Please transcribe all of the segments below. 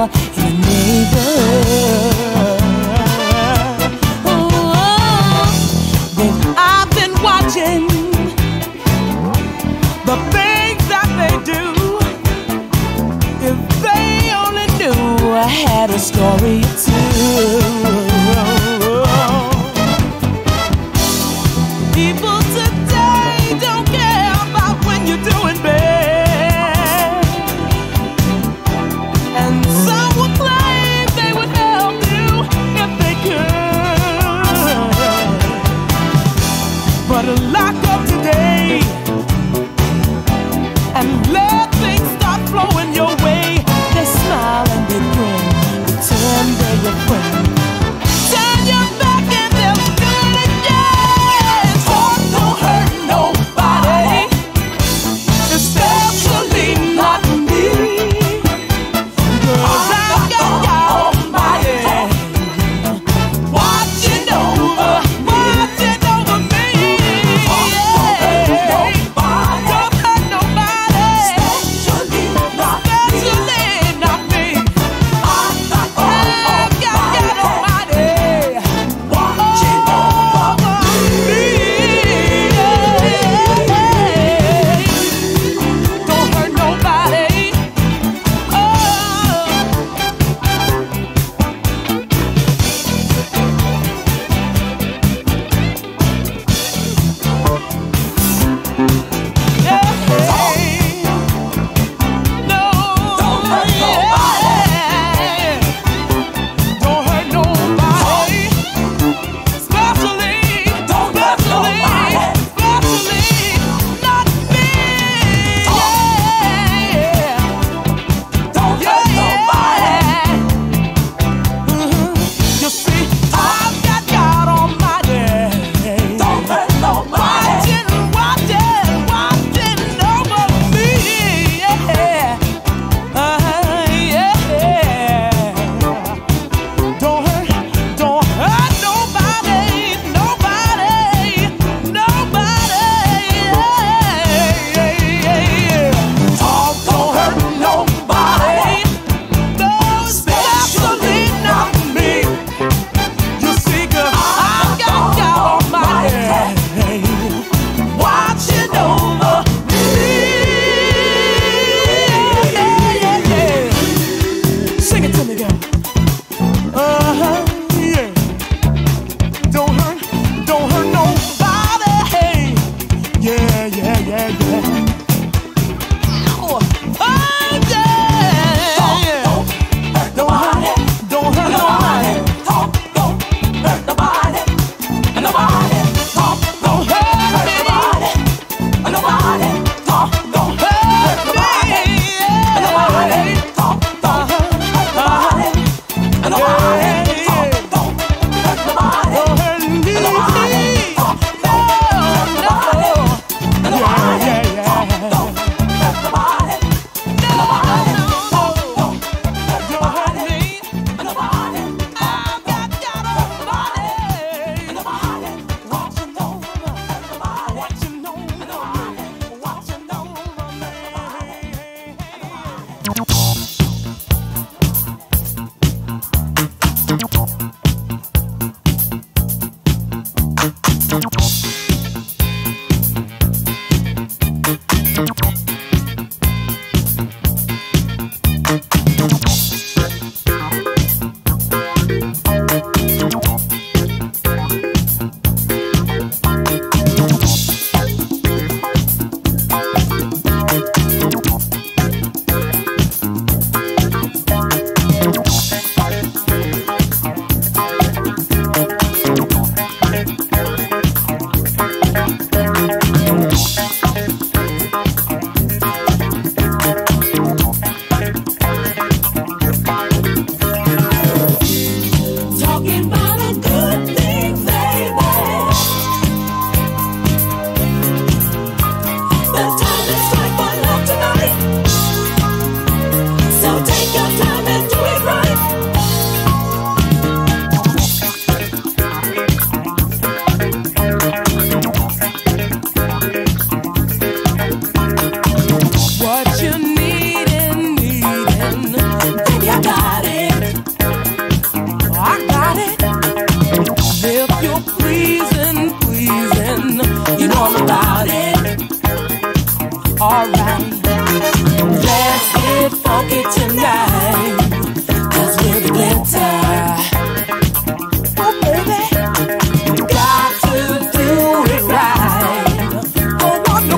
but a lack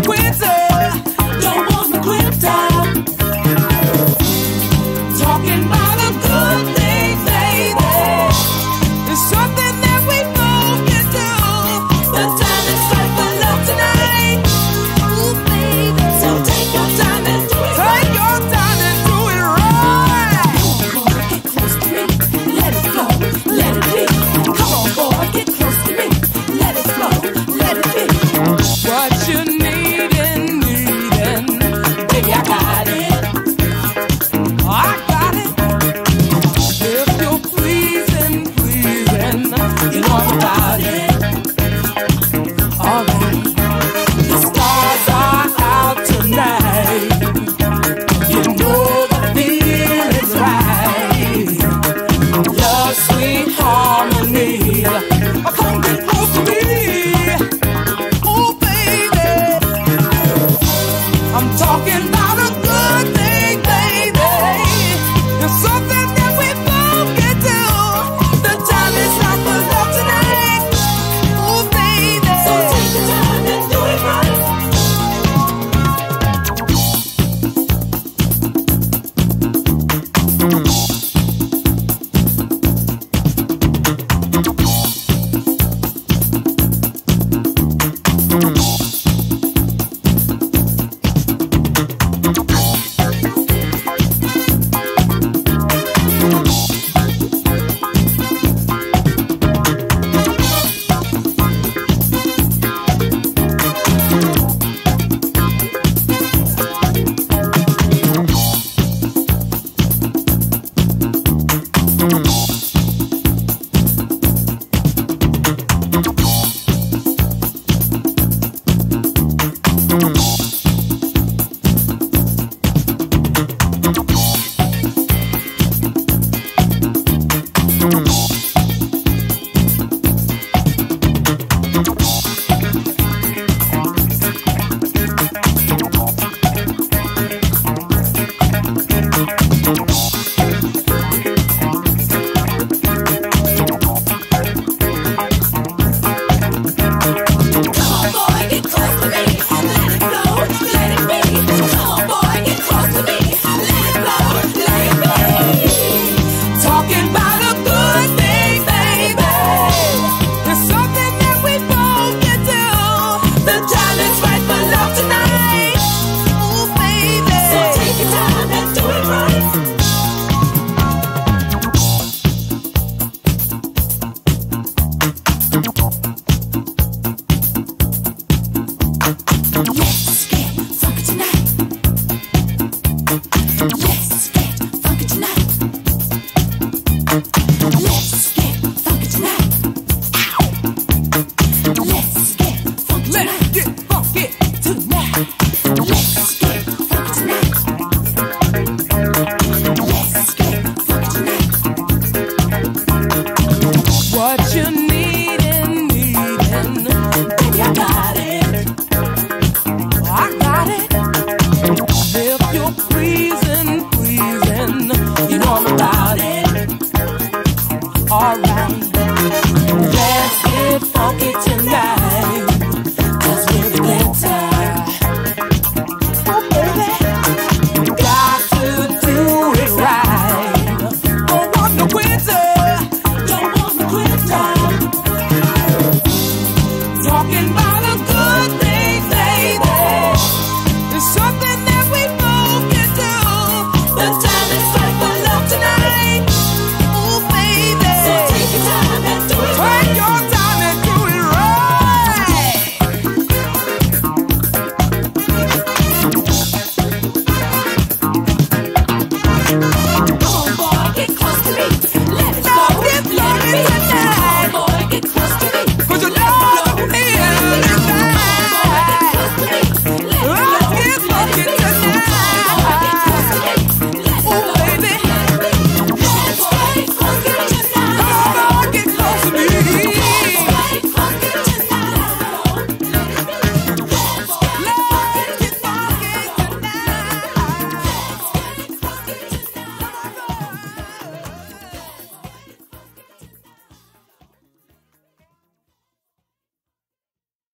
Mm-hmm.